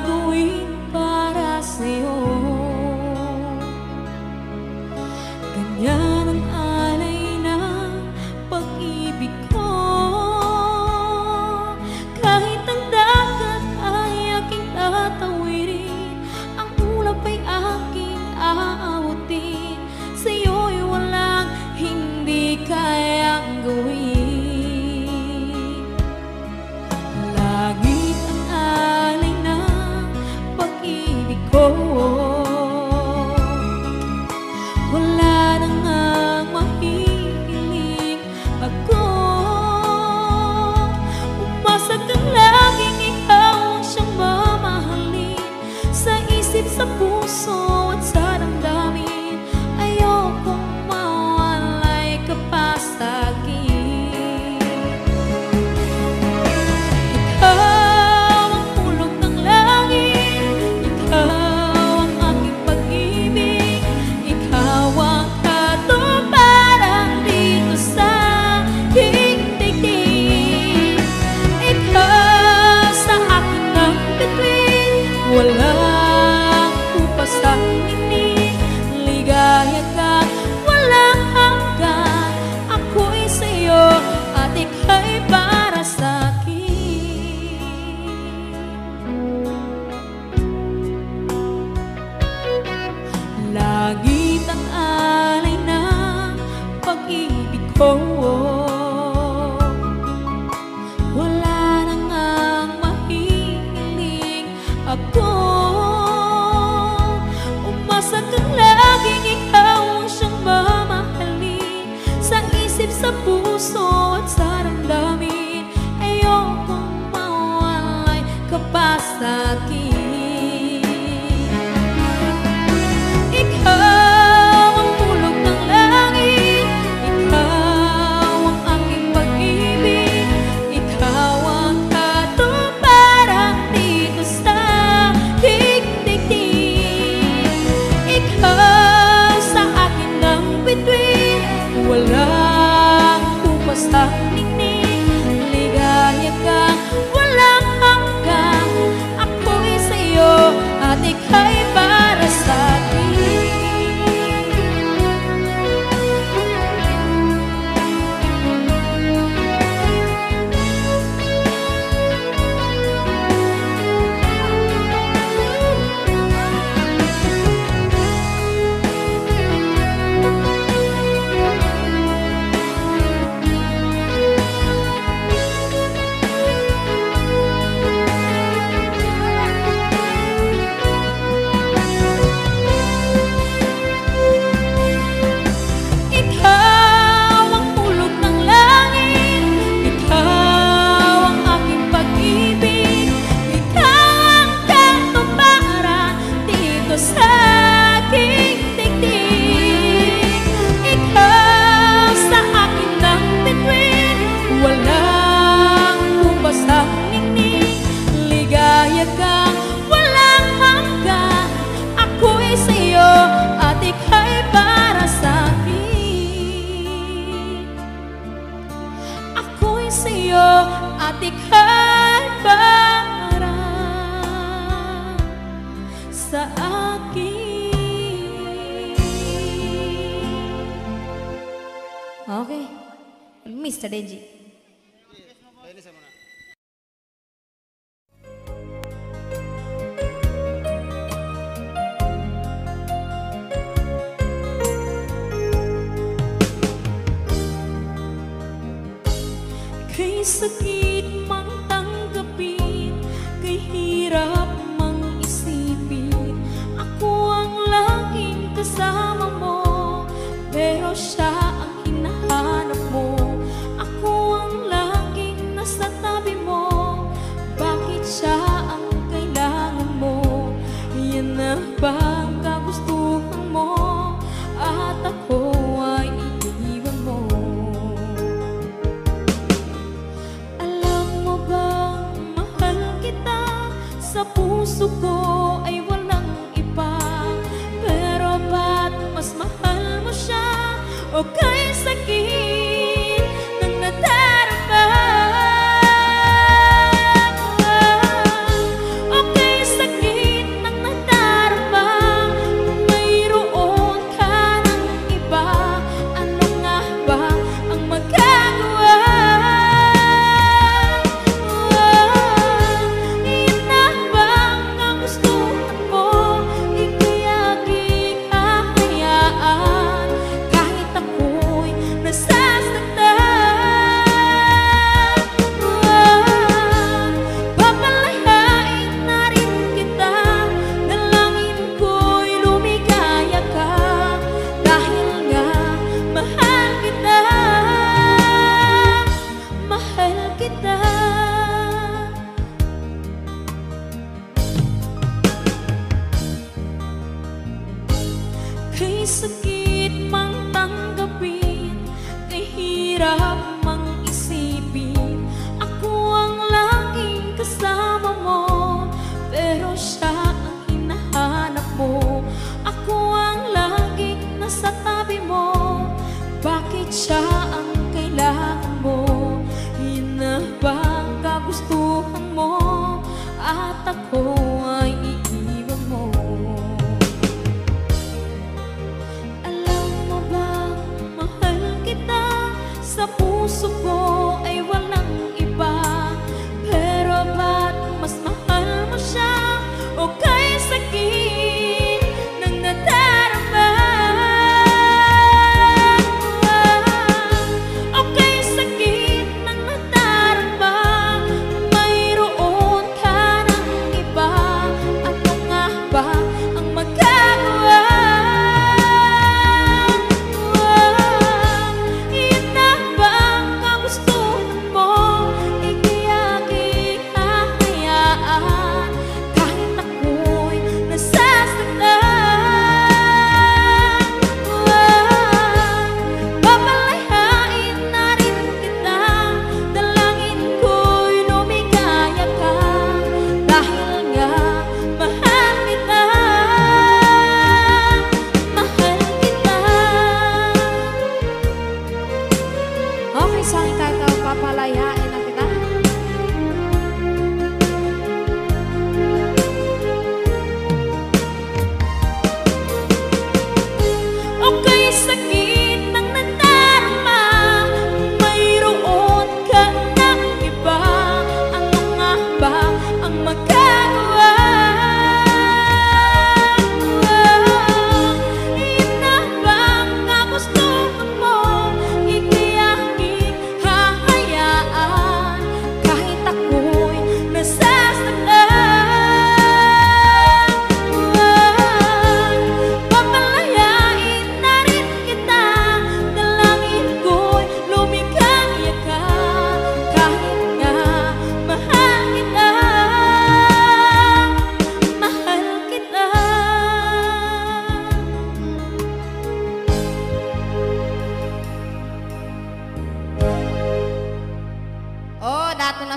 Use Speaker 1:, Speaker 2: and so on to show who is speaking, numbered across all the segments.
Speaker 1: ay gagawin para sa'yo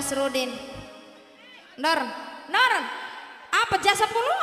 Speaker 1: Nasrudin. Nor, Nor, apa jasa puluh?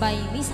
Speaker 2: By
Speaker 3: Miss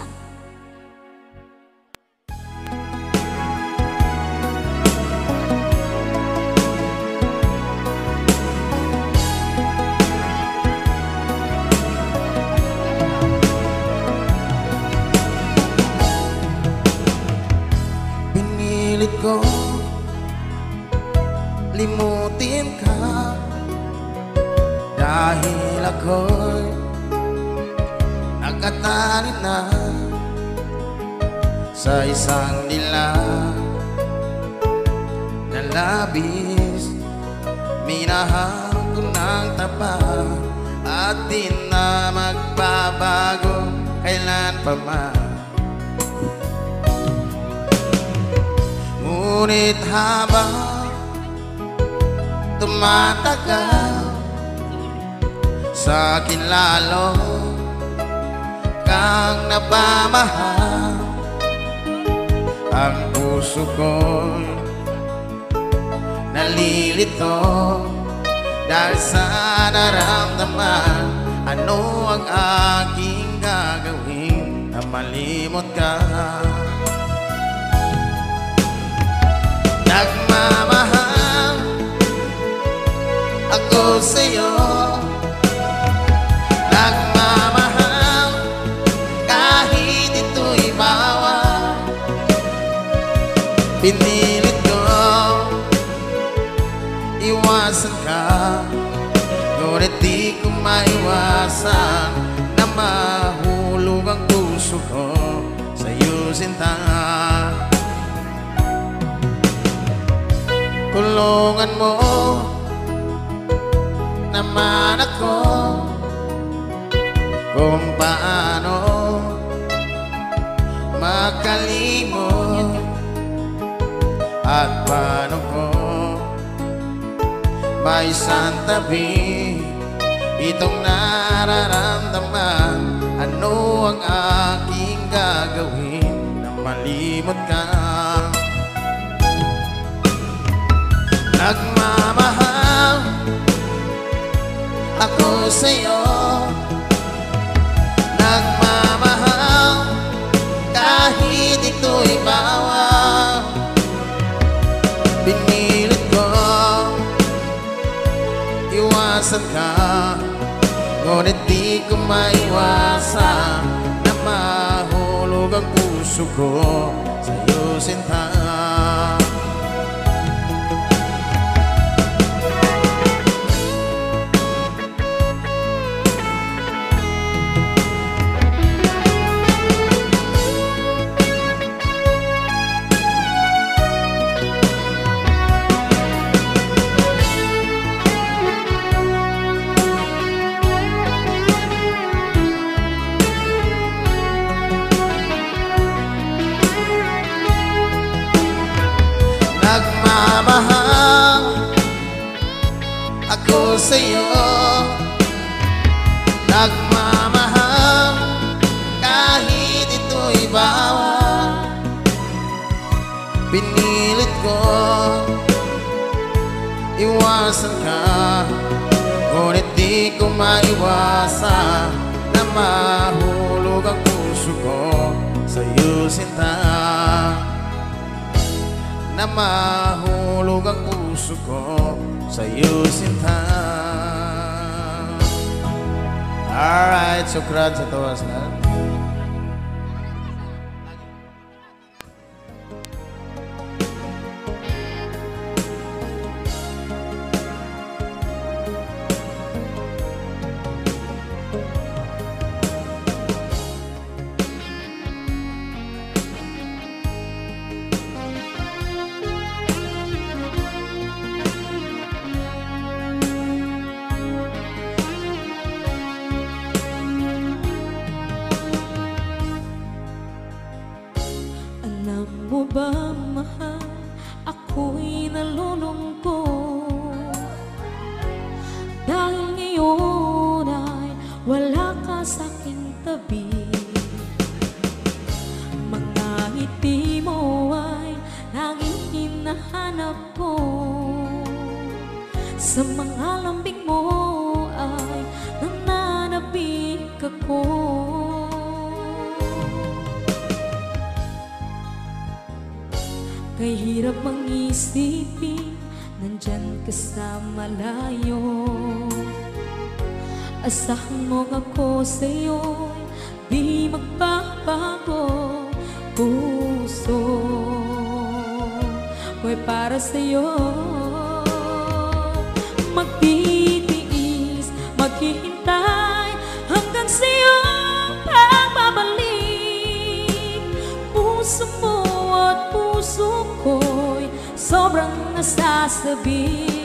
Speaker 3: nasan ka. Ngunit di ko maiwasan Na mahulog ang puso ko. Sa'yo sinta sa'yo. Nagmamahal kahit ito'y bawal. Pinilit ko iwasan ka. Ngunit di ko maiwasan na mahulog ang puso ko. Sa'yo sinta na mahulog ang puso ko. Sa'yo sinta. Alright, sukran sa tawas na.
Speaker 1: Asahan mong ako sa'yo Di magbabago puso. Ko'y para sa'yo. Magtitiis, maghihintay Hanggang sa'yo pagbabalik. Puso mo at puso ko'y Sobrang nasasabi.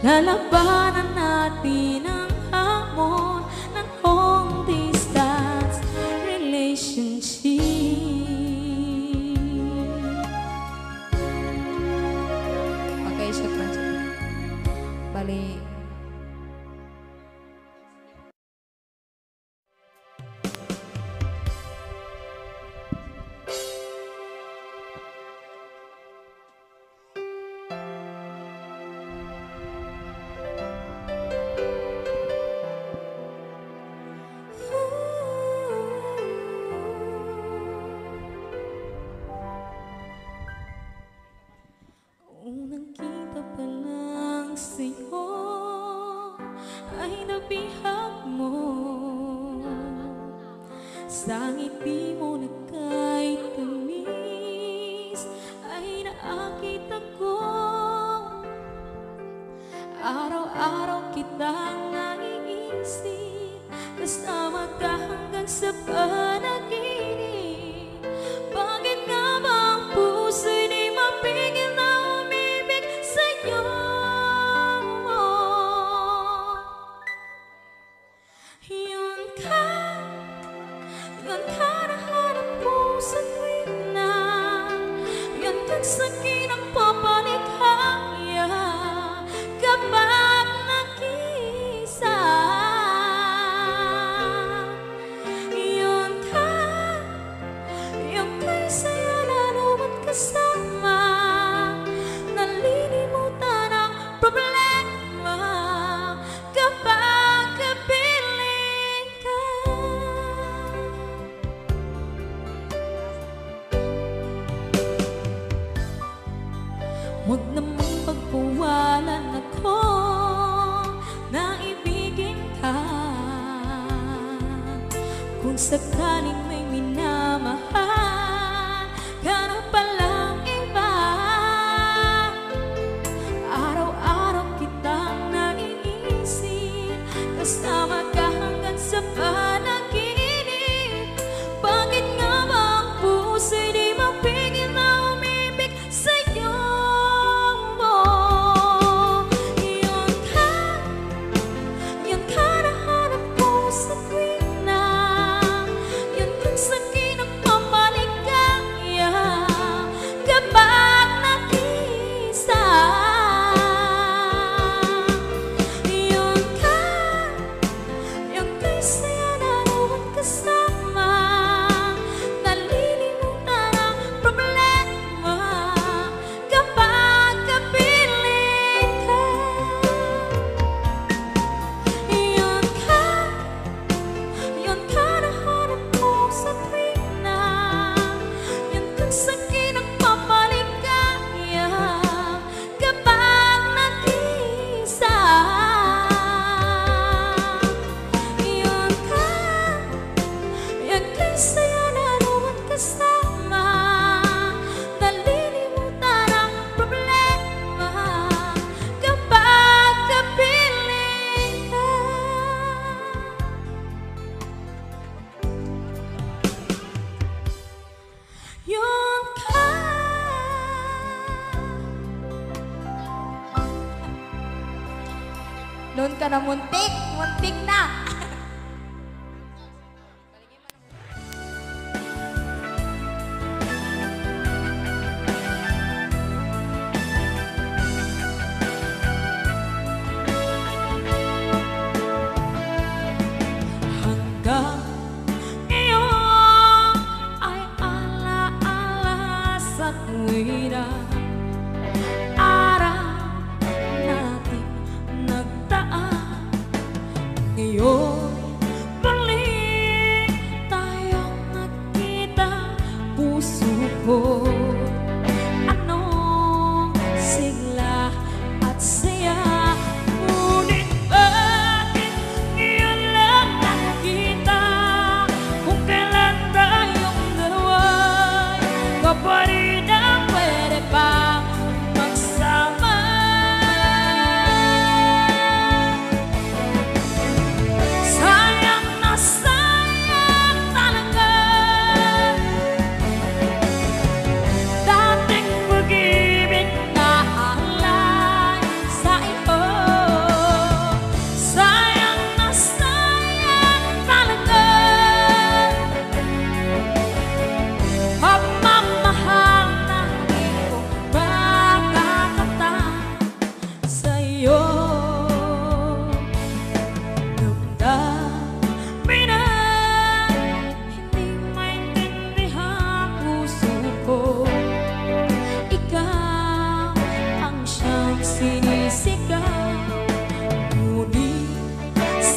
Speaker 1: Lalabanan natin ang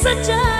Speaker 4: such a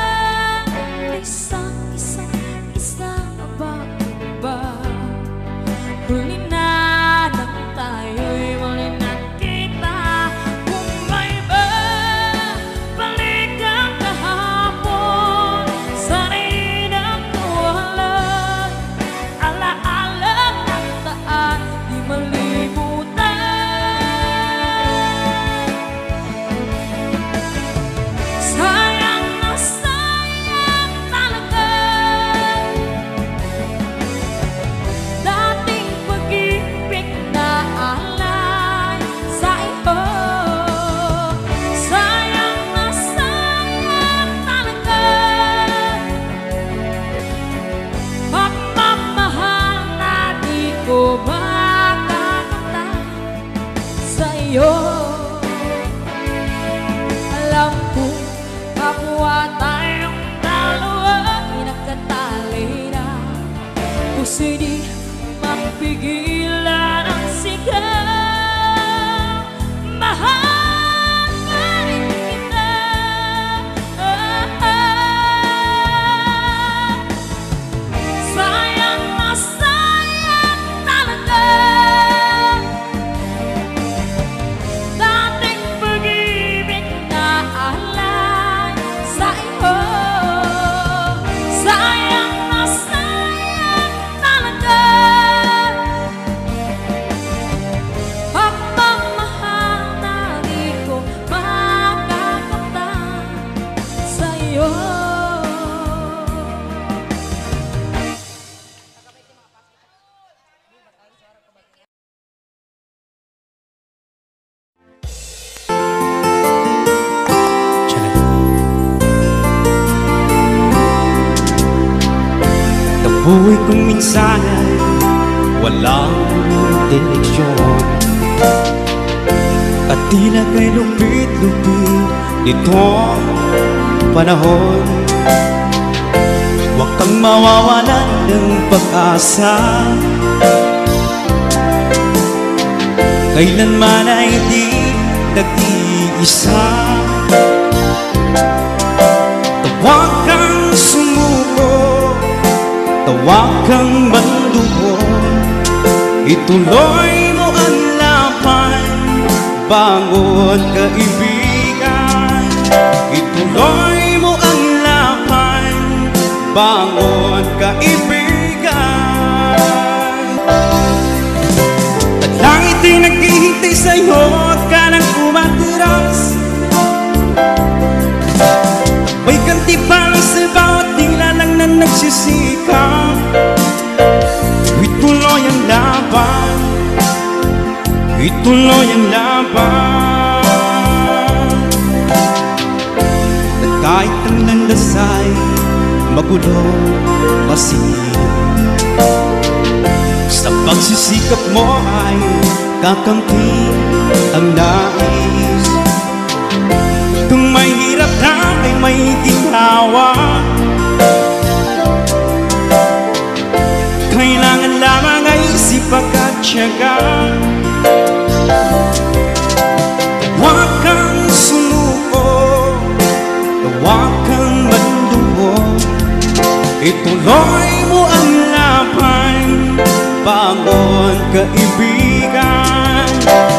Speaker 4: Ituloy ang laban. At kahit ang landas ay magulo, masikip Sa pagsisikap mo ay kakampi ang nais. Kung may hirap ka ay may ginhawa. Kailangan lamang ay sipag at tiyaga Huwag sumuko Huwag kang mandugo Ituloy mo ang laban Bangon kaibigan.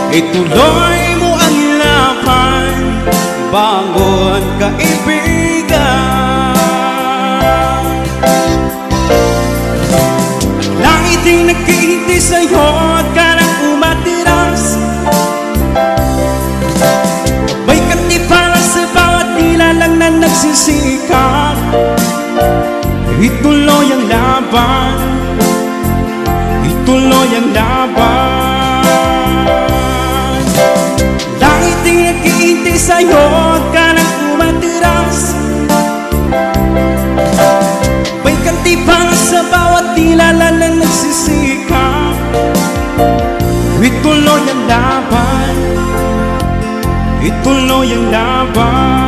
Speaker 4: Ituloy mo ang laban Bangon kaibigan. Ang langit ay naghihintay sa'yo At ka nagsisikap Ituloy ang laban. Ituloy ang laban. Langit ay naghihintay sa'yo At ka nang umatiras May kantipang sa bawat tilala na nagsisikap Ituloy ang laban. Ituloy ang laban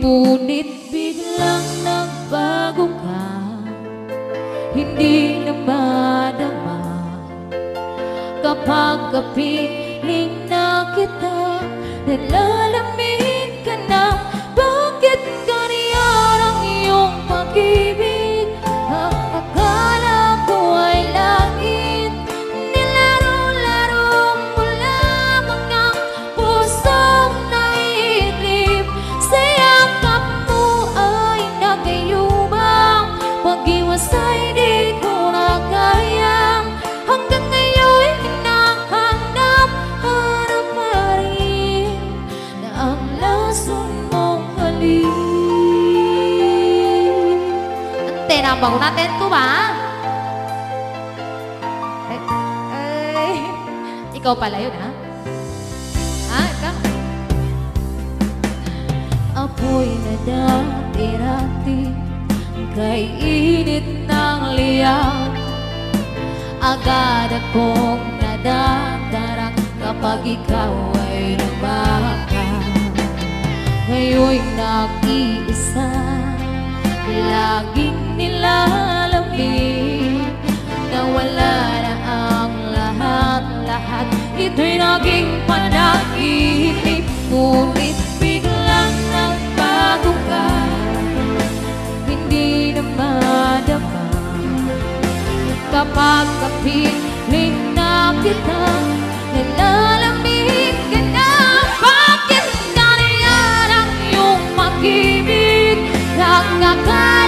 Speaker 5: Ngunit biglang nagbago ka. Hindi na madama. Kapag kapiling na kita Nalalamig
Speaker 2: Bangun natin po ba? Eh, eh, ikaw pala yun, ha? Ha, ikaw?
Speaker 5: Apoy na dati-rati Kay init ng liyak Agad akong nadadarang Kapag ikaw ay lumaka Ngayon'y nag-iisa Lagi nilalamig Na wala na ang lahat-lahat Ito'y naging panaginip. Ngunit biglang nagbago ka. Hindi na madama. Kapag kapiling na kita Nilalamig ka na. Bakit ganyan ang iyong pag-ibig Nagkakalaman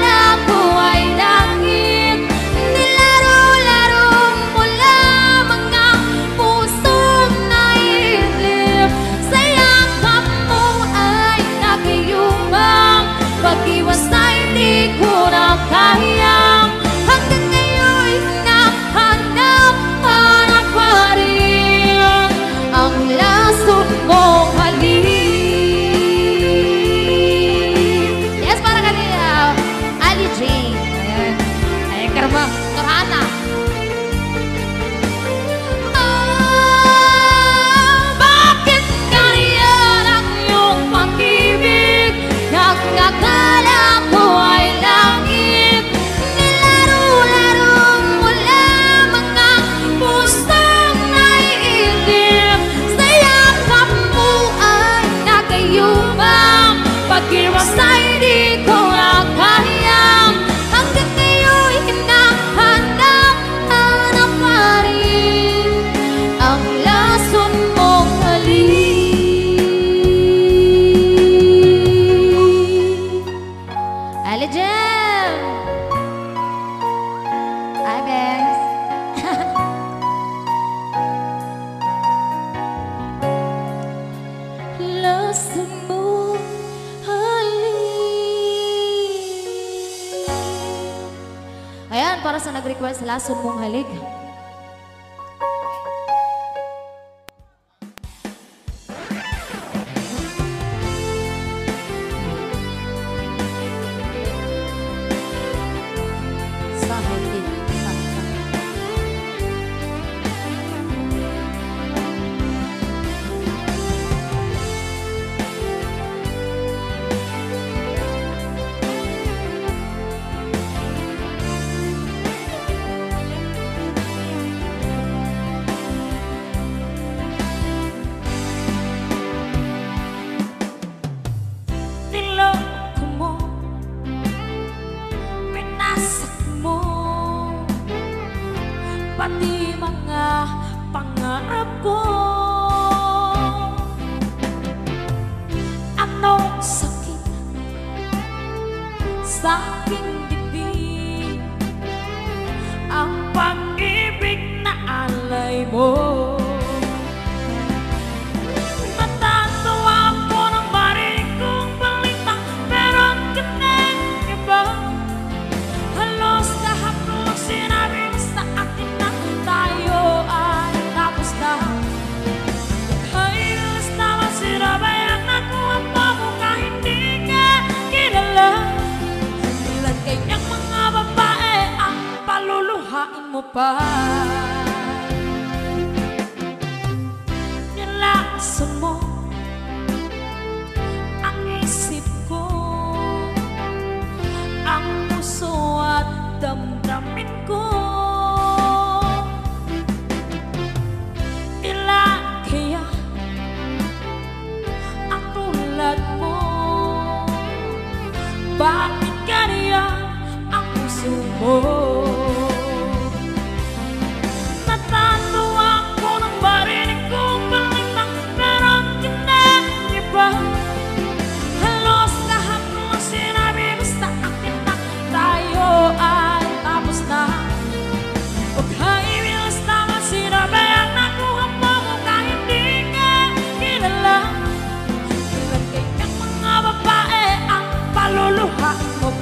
Speaker 5: संभालेगा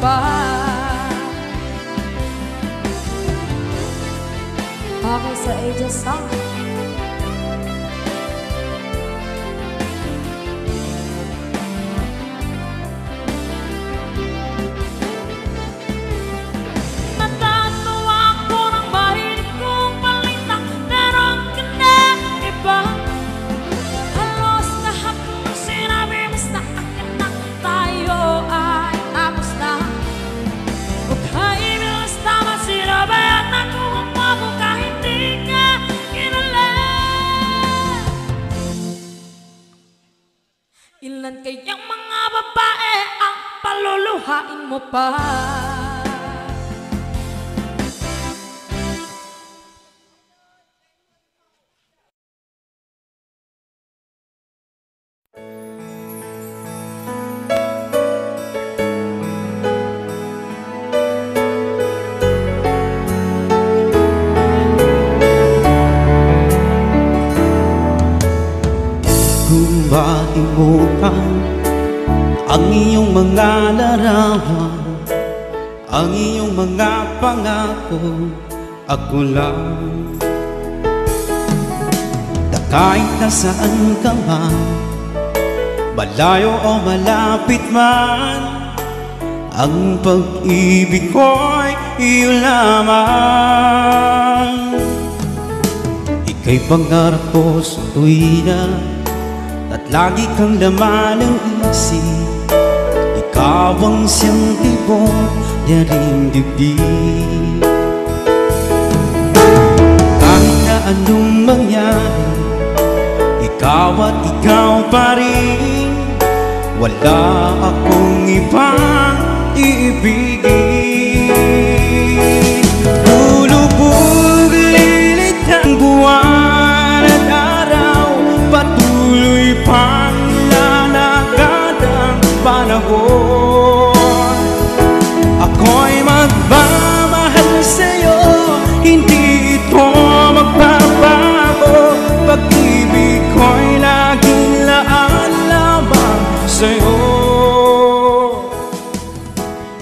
Speaker 5: goodbye.
Speaker 2: Okay, so Angel Song.
Speaker 1: Ilan kayang mga babae ang paluluhain mo pa?
Speaker 4: Ako lang. Na kahit nasaan ka man Malayo o malapit man Ang pag-ibig ko'y iyo lamang. Ika'y pangarap ko sa tuwina At lagi kang laman ng isip. Ikaw ang siyang tibok na rin dibdib anong mangyari? Ikaw at ikaw pa rin. Wala akong ibang iibigin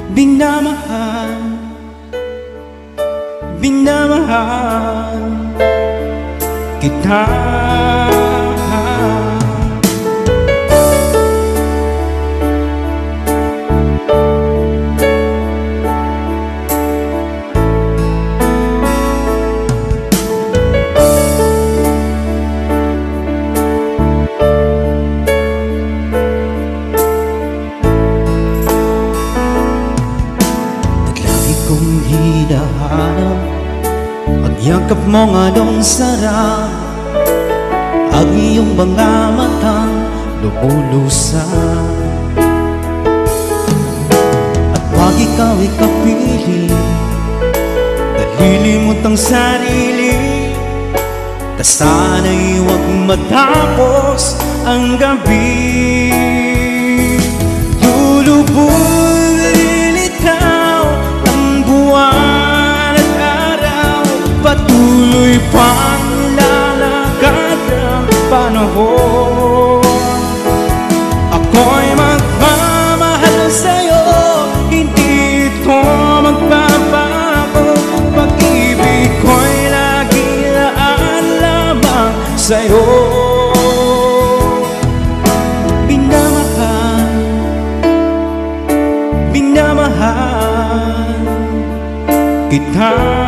Speaker 4: Binamahal Binamahal Kita Ang yakap mong anong sarap Ang iyong mga matang lumulusan At pag ikaw ikapili. Nalilimot ang sarili. Na sana'y huwag matapos ang gabi. Lulubog Patuloy pang lalakad ang panahon. Ako'y magmamahal sa'yo Hindi ito magbabago. Pag-ibig ko'y lagi laan lamang sa'yo. Binamahal Binamahal kita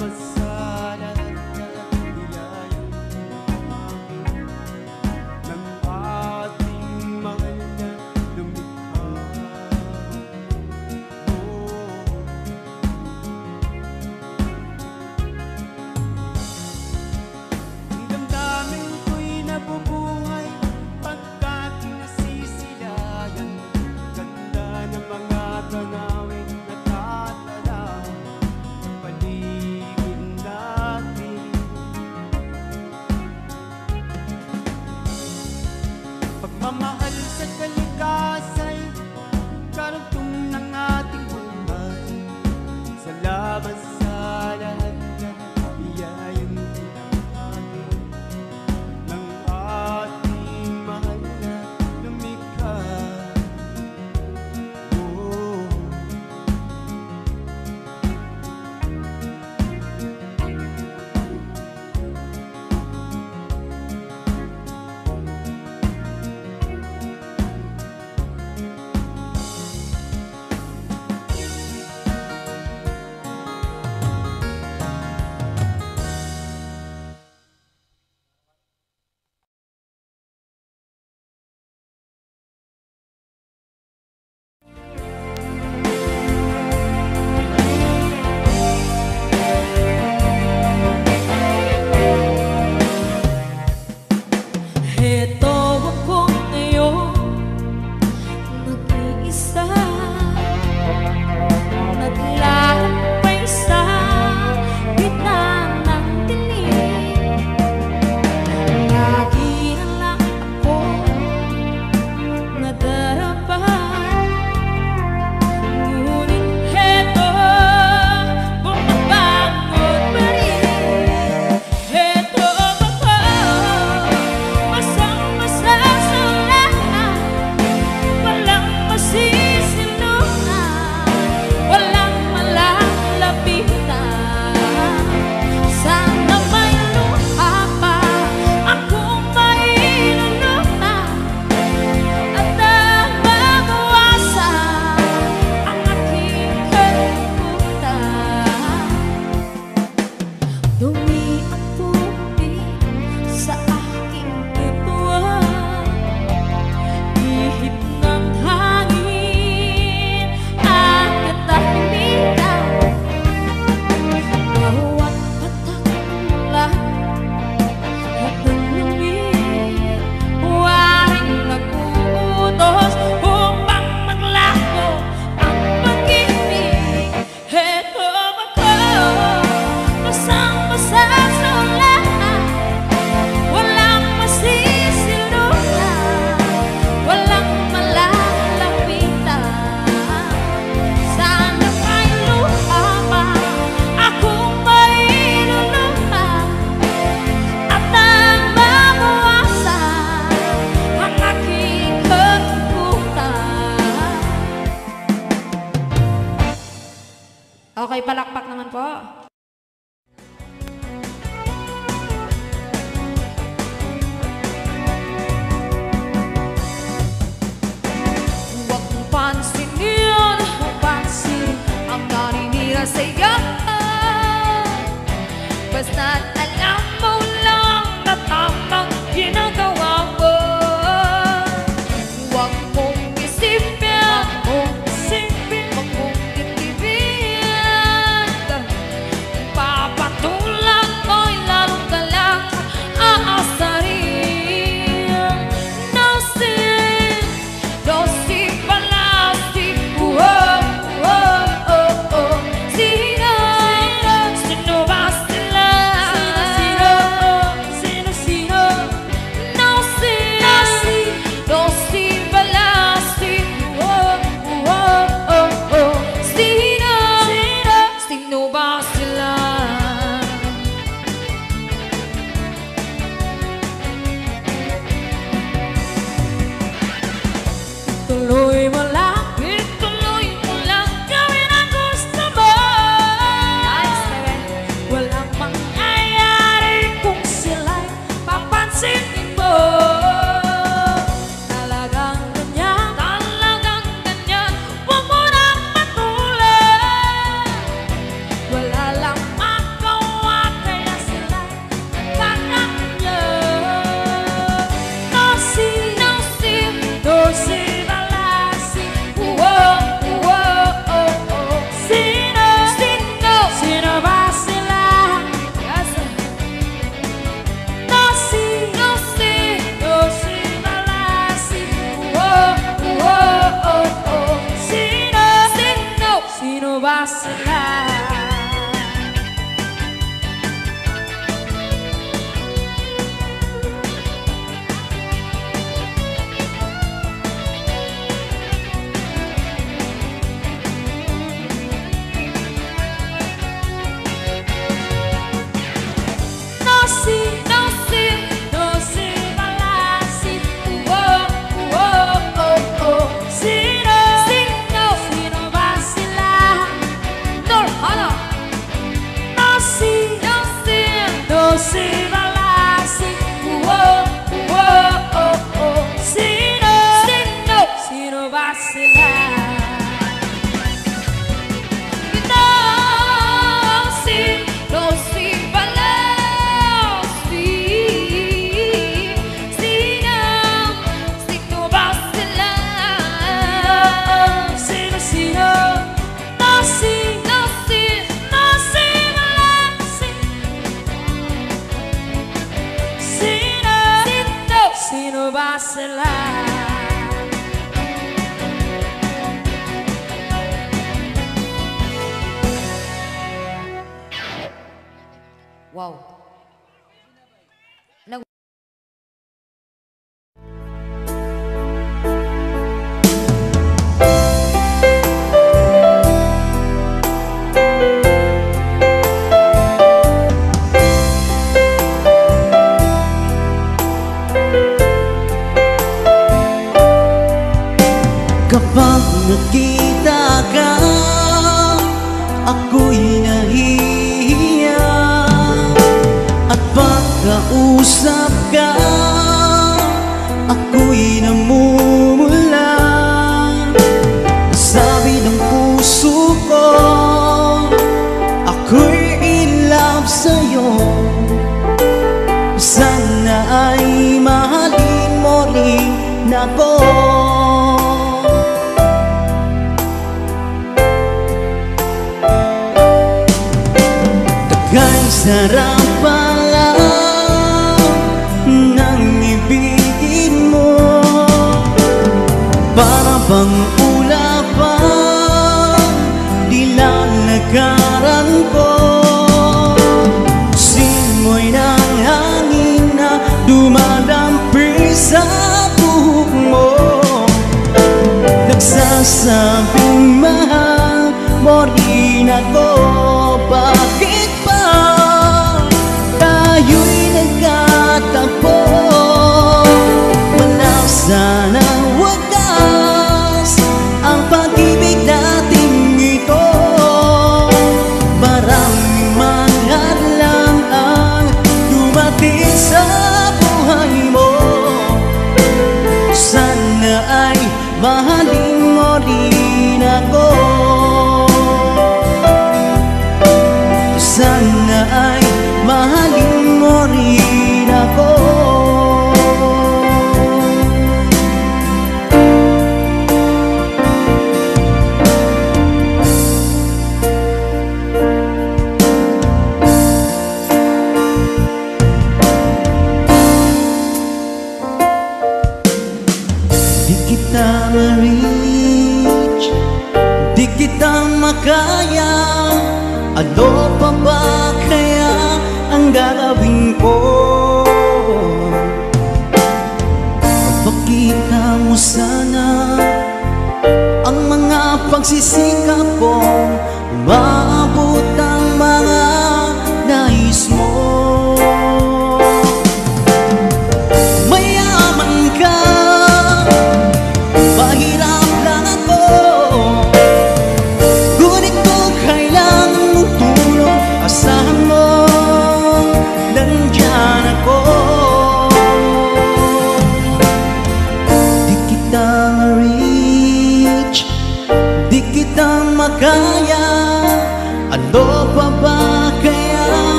Speaker 1: my side.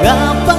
Speaker 1: Mga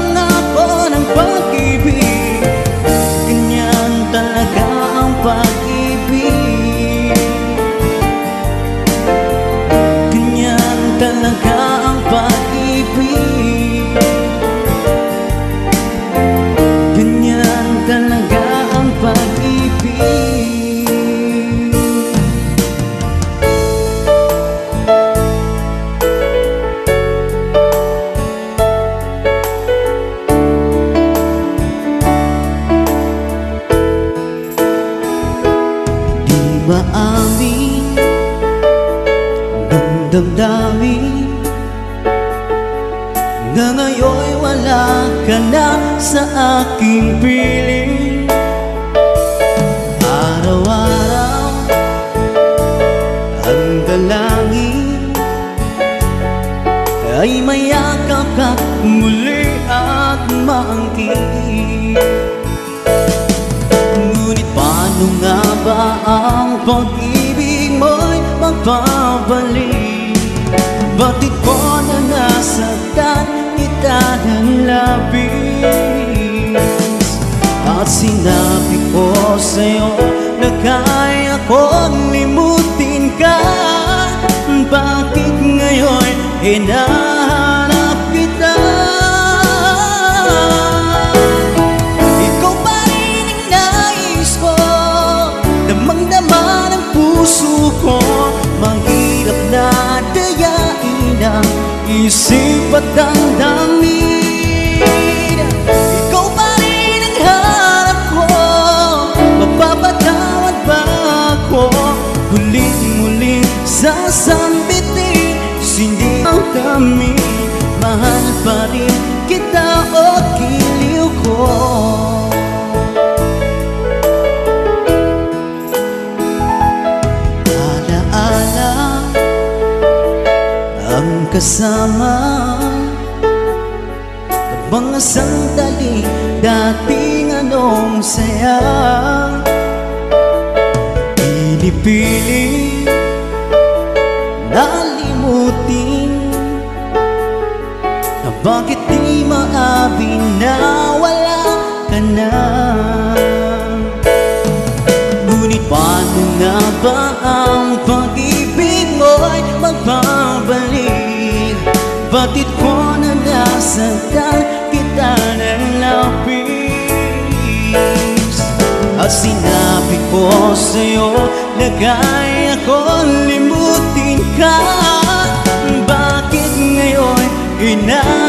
Speaker 1: Pinipiling nalimutin Na bakit
Speaker 4: di maabi na wala ka na Ngunit paano nga ba ang pag-ibig mo'y magbabalik? Batid ko na nasa ko sa'yo Nagaya ko limutin ka. Bakit ngayon inaasahan